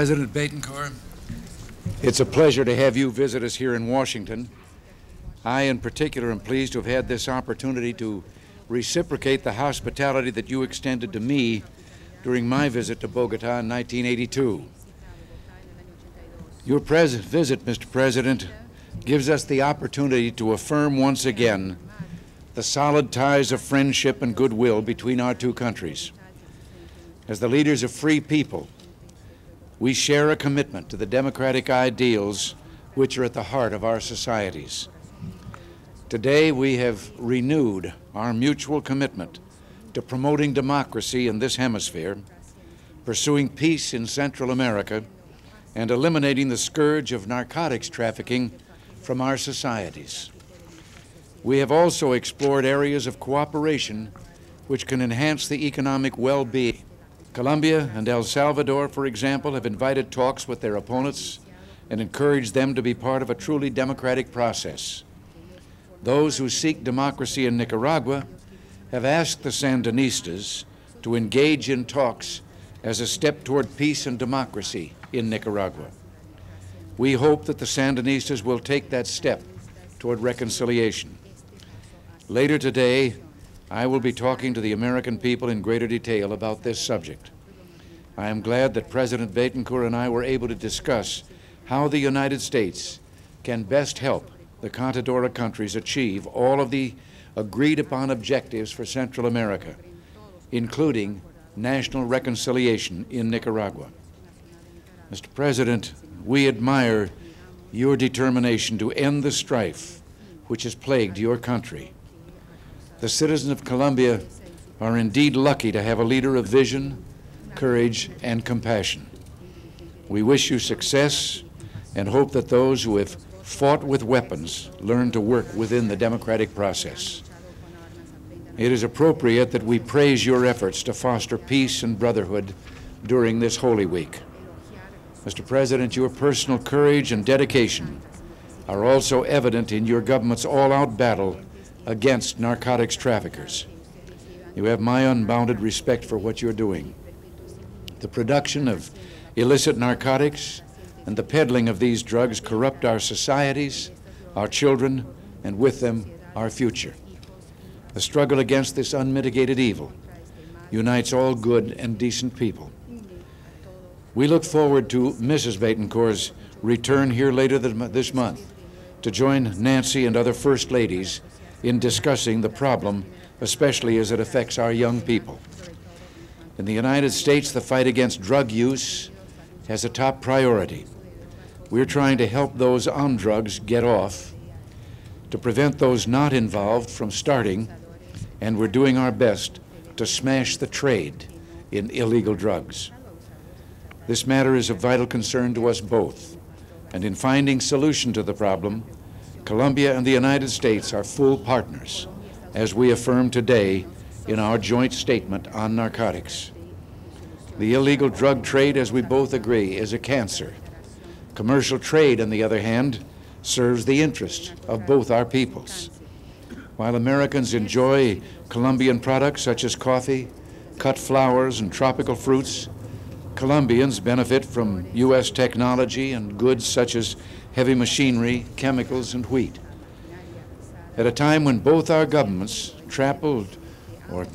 President Betancur, it's a pleasure to have you visit us here in Washington. I, in particular, am pleased to have had this opportunity to reciprocate the hospitality that you extended to me during my visit to Bogota in 1982. Your present visit, Mr. President, gives us the opportunity to affirm once again the solid ties of friendship and goodwill between our two countries. As the leaders of free people, we share a commitment to the democratic ideals which are at the heart of our societies. Today, we have renewed our mutual commitment to promoting democracy in this hemisphere, pursuing peace in Central America, and eliminating the scourge of narcotics trafficking from our societies. We have also explored areas of cooperation which can enhance the economic well-being Colombia and El Salvador, for example, have invited talks with their opponents and encouraged them to be part of a truly democratic process. Those who seek democracy in Nicaragua have asked the Sandinistas to engage in talks as a step toward peace and democracy in Nicaragua. We hope that the Sandinistas will take that step toward reconciliation. Later today, I will be talking to the American people in greater detail about this subject. I am glad that President Betancur and I were able to discuss how the United States can best help the Contadora countries achieve all of the agreed upon objectives for Central America, including national reconciliation in Nicaragua. Mr. President, we admire your determination to end the strife which has plagued your country. The citizens of Colombia are indeed lucky to have a leader of vision, courage, and compassion. We wish you success and hope that those who have fought with weapons learn to work within the democratic process. It is appropriate that we praise your efforts to foster peace and brotherhood during this Holy Week. Mr. President, your personal courage and dedication are also evident in your government's all-out battle against narcotics traffickers. You have my unbounded respect for what you're doing. The production of illicit narcotics and the peddling of these drugs corrupt our societies, our children, and with them, our future. The struggle against this unmitigated evil unites all good and decent people. We look forward to Mrs. Betancur's return here later this month to join Nancy and other First Ladies in discussing the problem, especially as it affects our young people. In the United States, the fight against drug use has a top priority. We're trying to help those on drugs get off, to prevent those not involved from starting, and we're doing our best to smash the trade in illegal drugs. This matter is of vital concern to us both, and in finding solution to the problem, Colombia and the United States are full partners, as we affirm today in our joint statement on narcotics. The illegal drug trade, as we both agree, is a cancer. Commercial trade, on the other hand, serves the interests of both our peoples. While Americans enjoy Colombian products such as coffee, cut flowers, and tropical fruits, Colombians benefit from U.S. technology and goods such as heavy machinery, chemicals, and wheat. At a time when both our governments trampled or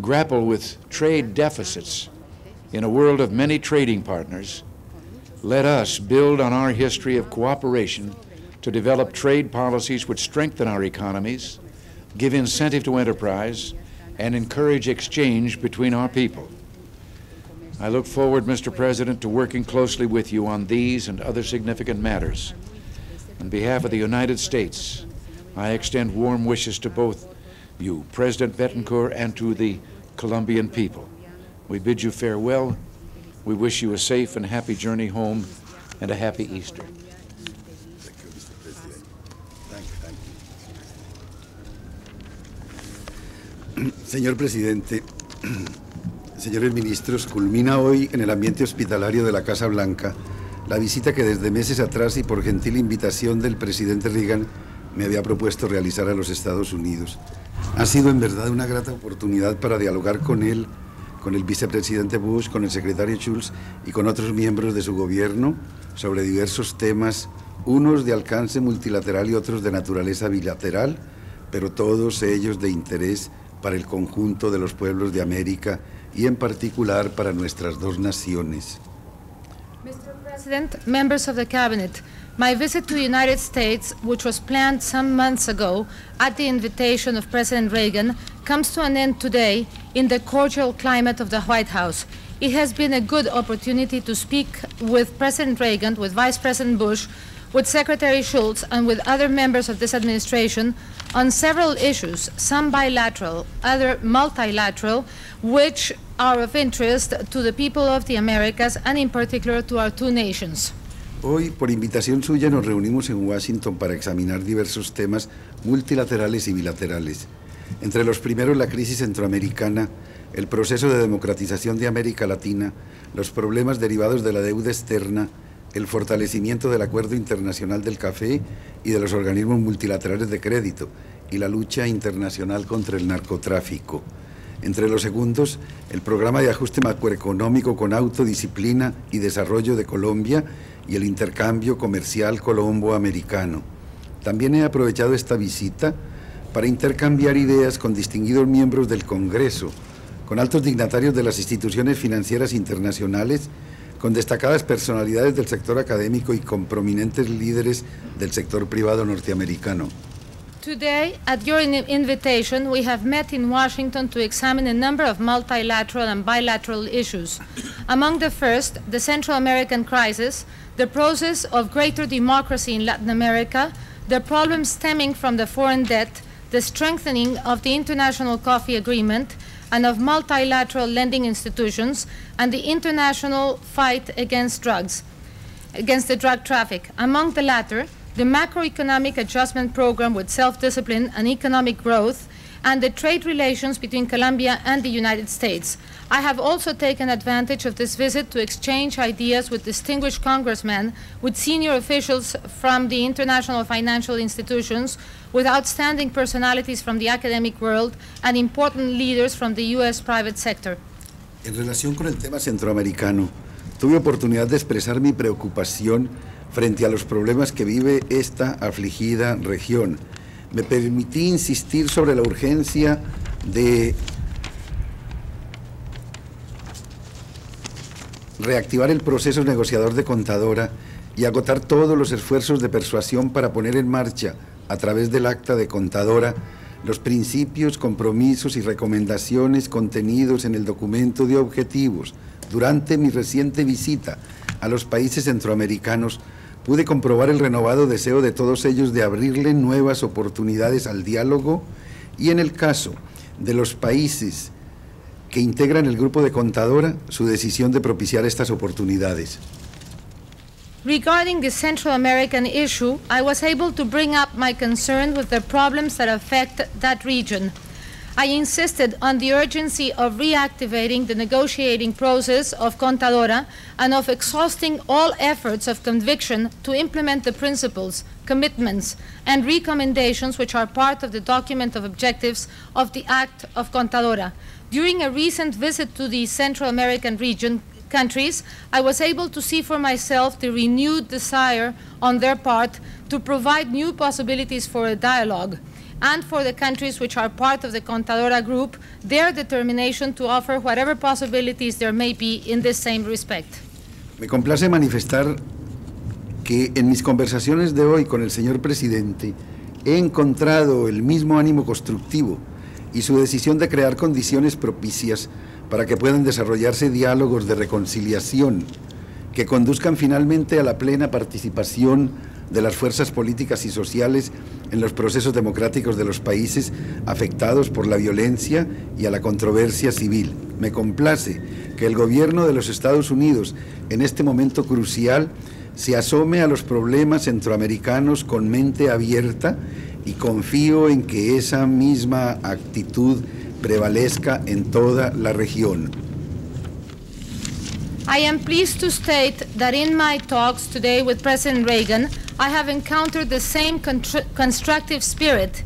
grapple with trade deficits in a world of many trading partners, let us build on our history of cooperation to develop trade policies which strengthen our economies, give incentive to enterprise, and encourage exchange between our people. I look forward, Mr. President, to working closely with you on these and other significant matters. On behalf of the United States, I extend warm wishes to both you, President Betancur, and to the Colombian people. We bid you farewell. We wish you a safe and happy journey home and a happy Easter. Señor Presidente, señores ministros, culmina hoy en el ambiente hospitalario de la Casa Blanca la visita que desde meses atrás y por gentil invitación del presidente Reagan me había propuesto realizar a los Estados Unidos. Ha sido en verdad una grata oportunidad para dialogar con él con el vicepresidente Bush, con el secretario Schulz y con otros miembros de su gobierno sobre diversos temas, unos de alcance multilateral y otros de naturaleza bilateral, pero todos ellos de interés para el conjunto de los pueblos de América y en particular para nuestras dos naciones. Mr. President, members of the Cabinet, my visit to the United States, which was planned some months ago at the invitation of President Reagan, comes to an end today in the cordial climate of the White House. It has been a good opportunity to speak with President Reagan, with Vice President Bush, with Secretary Shultz, and with other members of this administration on several issues, some bilateral, other multilateral, which are of interest to the people of the Americas and in particular to our two nations. Hoy, por invitación suya, nos reunimos en Washington para examinar diversos temas multilaterales y bilaterales. Entre los primeros, la crisis centroamericana, el proceso de democratización de América Latina, los problemas derivados de la deuda externa, el fortalecimiento del Acuerdo Internacional del Café y de los organismos multilaterales de crédito y la lucha internacional contra el narcotráfico. Entre los segundos, el programa de ajuste macroeconómico con autodisciplina y desarrollo de Colombia y el intercambio comercial colombo-americano. También he aprovechado esta visita para intercambiar ideas con distinguidos miembros del Congreso, con altos dignatarios de las instituciones financieras internacionales, con destacadas personalidades del sector académico y con prominentes líderes del sector privado norteamericano. Today, at your invitation, we have met in Washington to examine a number of multilateral and bilateral issues. Among the first, the Central American crisis, the process of greater democracy in Latin America, the problems stemming from the foreign debt, the strengthening of the International Coffee Agreement, and of multilateral lending institutions, and the international fight against drugs, against the drug traffic. Among the latter, the macroeconomic adjustment program with self-discipline and economic growth, and the trade relations between Colombia and the United States. I have also taken advantage of this visit to exchange ideas with distinguished congressmen, with senior officials from the international financial institutions, with outstanding personalities from the academic world, and important leaders from the U.S. private sector. En relación con el tema centroamericano, tuve oportunidad de expresar mi preocupación frente a los problemas que vive esta afligida región. Me permití insistir sobre la urgencia de reactivar el proceso negociador de contadora y agotar todos los esfuerzos de persuasión para poner en marcha, a través del acta de contadora, los principios, compromisos y recomendaciones contenidos en el documento de objetivos. Durante mi reciente visita a los países centroamericanos, pude comprobar el renovado deseo de todos ellos de abrirle nuevas oportunidades al diálogo y en el caso de los países que integran el grupo de contadora, su decisión de propiciar estas oportunidades. Regarding the Central American issue, I was able to bring up my concern with the problems that affect that region. I insisted on the urgency of reactivating the negotiating process of Contadora and of exhausting all efforts of conviction to implement the principles, commitments, and recommendations which are part of the document of objectives of the Act of Contadora. During a recent visit to the Central American region, countries, I was able to see for myself the renewed desire on their part to provide new possibilities for a dialogue, and for the countries which are part of the Contadora group, their determination to offer whatever possibilities there may be in this same respect. Me complace manifestar que en mis conversaciones de hoy con el señor presidente he encontrado el mismo ánimo constructivo y su decisión de crear condiciones propicias para que puedan desarrollarse diálogos de reconciliación que conduzcan finalmente a la plena participación de las fuerzas políticas y sociales en los procesos democráticos de los países afectados por la violencia y a la controversia civil. Me complace que el gobierno de los Estados Unidos en este momento crucial se asome a los problemas centroamericanos con mente abierta y confío en que esa misma actitud prevalezca en toda la región. I am pleased to state that in my talks today with President Reagan, I have encountered the same constructive spirit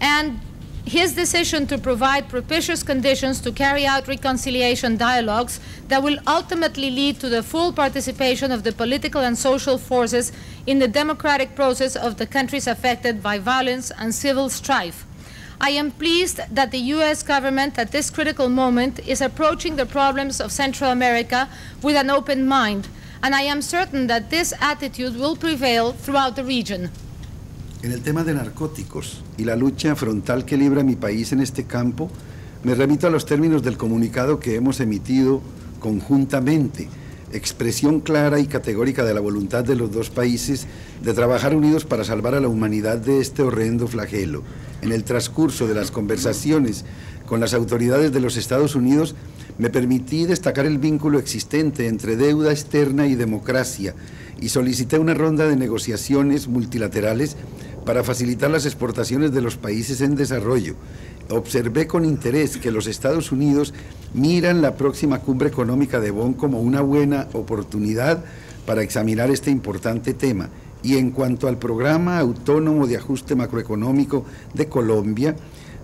and his decision to provide propitious conditions to carry out reconciliation dialogues that will ultimately lead to the full participation of the political and social forces in the democratic process of the countries affected by violence and civil strife. I am pleased that the U.S. government at this critical moment is approaching the problems of Central America with an open mind, and I am certain that this attitude will prevail throughout the region. En el tema de narcóticos y la lucha frontal que libra mi país en este campo, me remito a los términos del comunicado que hemos emitido conjuntamente, expresión clara y categórica de la voluntad de los dos países de trabajar unidos para salvar a la humanidad de este horrendo flagelo. En el transcurso de las conversaciones con las autoridades de los Estados Unidos, me permití destacar el vínculo existente entre deuda externa y democracia y solicité una ronda de negociaciones multilaterales para facilitar las exportaciones de los países en desarrollo. Observé con interés que los Estados Unidos miran la próxima cumbre económica de Bonn como una buena oportunidad para examinar este importante tema. Y en cuanto al programa autónomo de ajuste macroeconómico de Colombia,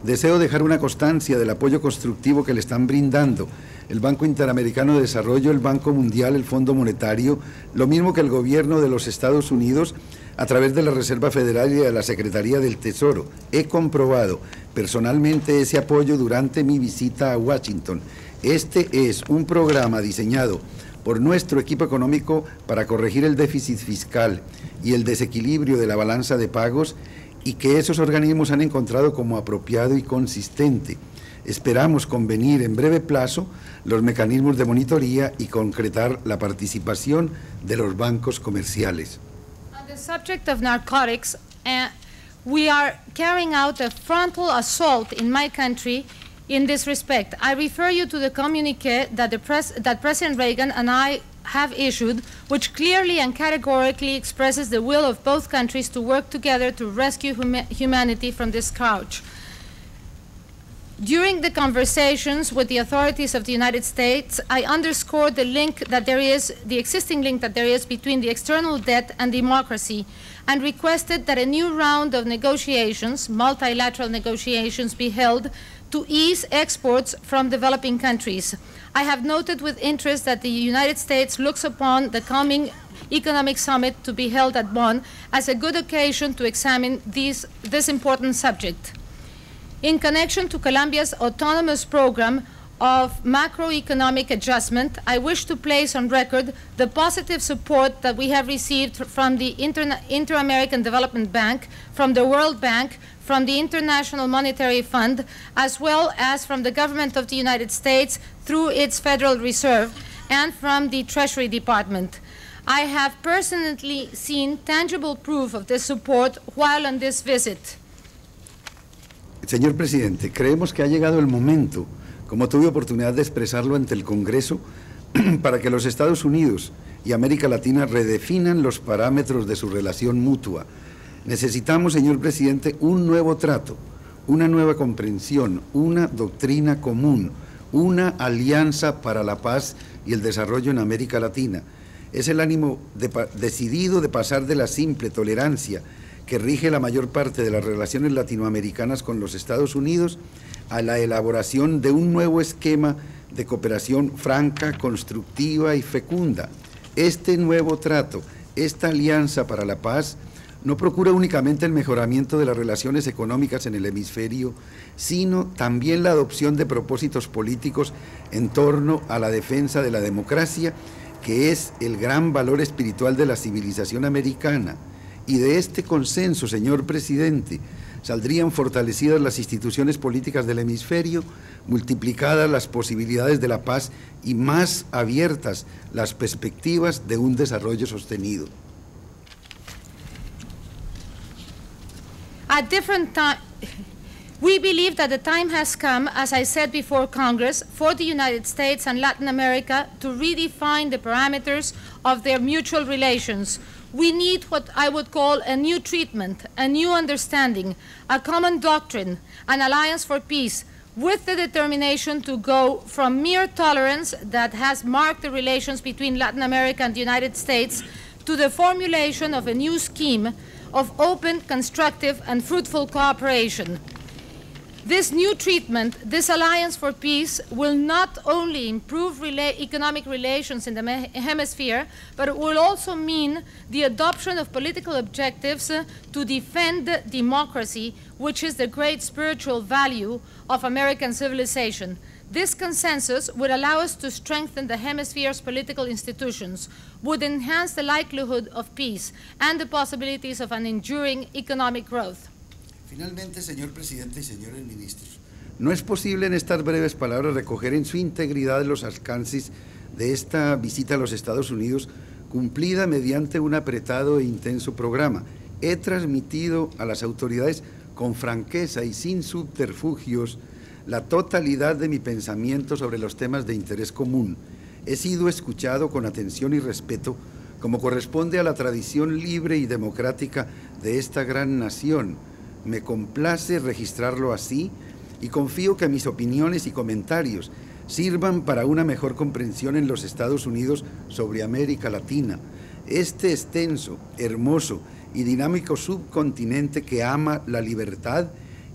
deseo dejar una constancia del apoyo constructivo que le están brindando el Banco Interamericano de Desarrollo, el Banco Mundial, el Fondo Monetario, lo mismo que el gobierno de los Estados Unidos a través de la Reserva Federal y de la Secretaría del Tesoro. He comprobado personalmente ese apoyo durante mi visita a Washington. Este es un programa diseñado por nuestro equipo económico para corregir el déficit fiscal y el desequilibrio de la balanza de pagos y que esos organismos han encontrado como apropiado y consistente. Esperamos convenir en breve plazo los mecanismos de monitoría y concretar la participación de los bancos comerciales. subject of narcotics, uh, we are carrying out a frontal assault in my country in this respect. I refer you to the communique that, pres that President Reagan and I have issued, which clearly and categorically expresses the will of both countries to work together to rescue hum humanity from this scourge. During the conversations with the authorities of the United States, I underscored the link that there is, the existing link that there is between the external debt and democracy, and requested that a new round of negotiations, multilateral negotiations, be held to ease exports from developing countries. I have noted with interest that the United States looks upon the coming economic summit to be held at Bonn as a good occasion to examine these, this important subject in connection to Colombia's autonomous program of macroeconomic adjustment, I wish to place on record the positive support that we have received from the Inter-American Development Bank, from the World Bank, from the International Monetary Fund, as well as from the government of the United States through its Federal Reserve and from the Treasury Department. I have personally seen tangible proof of this support while on this visit. Señor presidente, creemos que ha llegado el momento, como tuve oportunidad de expresarlo ante el Congreso, para que los Estados Unidos y América Latina redefinan los parámetros de su relación mutua. Necesitamos, señor presidente, un nuevo trato, una nueva comprensión, una doctrina común, una alianza para la paz y el desarrollo en América Latina. Es el ánimo decidido de pasar de la simple tolerancia que rige la mayor parte de las relaciones latinoamericanas con los Estados Unidos a la elaboración de un nuevo esquema de cooperación franca, constructiva y fecunda. Este nuevo trato, esta alianza para la paz, no procura únicamente el mejoramiento de las relaciones económicas en el hemisferio, sino también la adopción de propósitos políticos en torno a la defensa de la democracia, que es el gran valor espiritual de la civilización americana y de este consenso, señor presidente, saldrían fortalecidas las instituciones políticas del hemisferio, multiplicadas las posibilidades de la paz y más abiertas las perspectivas de un desarrollo sostenido. At different time, we believe that the time has come, as I said before Congress, for the United States and Latin America to redefine the parameters of their mutual relations we need what I would call a new treatment, a new understanding, a common doctrine, an alliance for peace, with the determination to go from mere tolerance that has marked the relations between Latin America and the United States to the formulation of a new scheme of open, constructive, and fruitful cooperation. This new treatment, this alliance for peace, will not only improve rela economic relations in the hemisphere, but it will also mean the adoption of political objectives uh, to defend democracy, which is the great spiritual value of American civilization. This consensus would allow us to strengthen the hemisphere's political institutions, would enhance the likelihood of peace and the possibilities of an enduring economic growth. Finalmente, señor presidente y señores ministros, no es posible en estas breves palabras recoger en su integridad los alcances de esta visita a los Estados Unidos cumplida mediante un apretado e intenso programa. He transmitido a las autoridades con franqueza y sin subterfugios la totalidad de mi pensamiento sobre los temas de interés común. He sido escuchado con atención y respeto como corresponde a la tradición libre y democrática de esta gran nación me complace registrarlo así y confío que mis opiniones y comentarios sirvan para una mejor comprensión en los Estados Unidos sobre América Latina, este extenso, hermoso y dinámico subcontinente que ama la libertad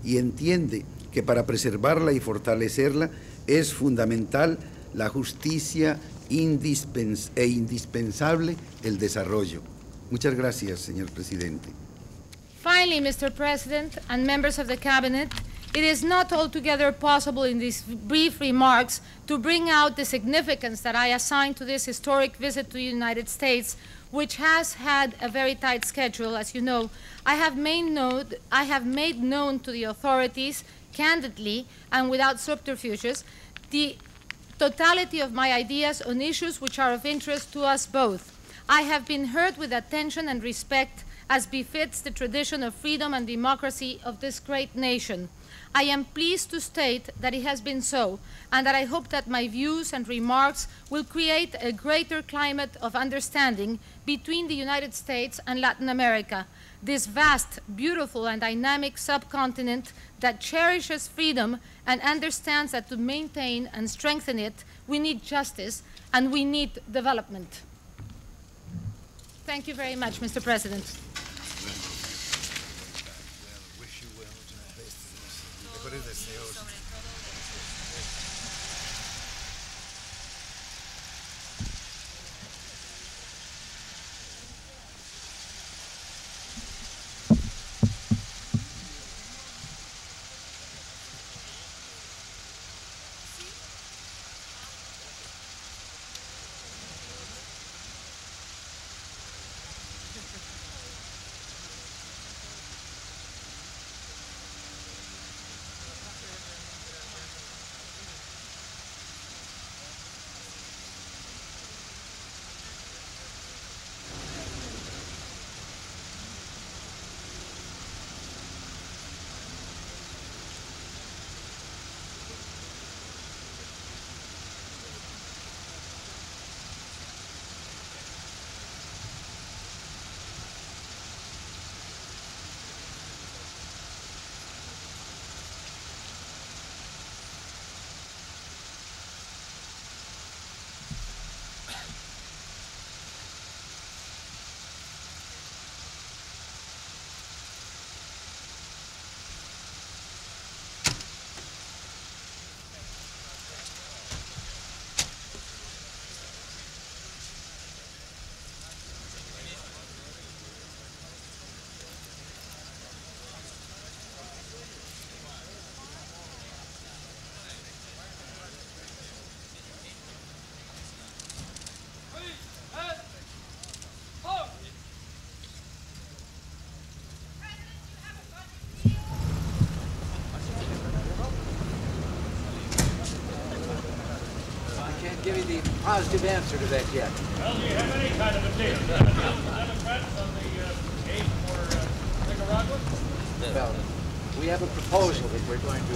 y entiende que para preservarla y fortalecerla es fundamental la justicia e indispensable el desarrollo. Muchas gracias, señor presidente. Finally, Mr. President and members of the Cabinet, it is not altogether possible in these brief remarks to bring out the significance that I assign to this historic visit to the United States, which has had a very tight schedule, as you know. I have made known, I have made known to the authorities, candidly and without subterfuges, the totality of my ideas on issues which are of interest to us both. I have been heard with attention and respect as befits the tradition of freedom and democracy of this great nation. I am pleased to state that it has been so, and that I hope that my views and remarks will create a greater climate of understanding between the United States and Latin America, this vast, beautiful, and dynamic subcontinent that cherishes freedom and understands that to maintain and strengthen it, we need justice and we need development. Thank you very much, Mr. President. ですよ。Give you the positive answer to that yet. Well, do you have any kind of a deal? Democrats on the uh, aid for uh, Nicaragua? Well, we have a proposal that we're going to...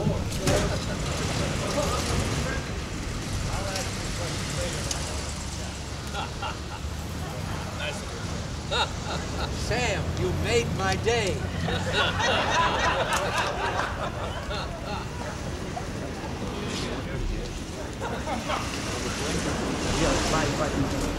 Sam, you made my day. Vai, vai. vai.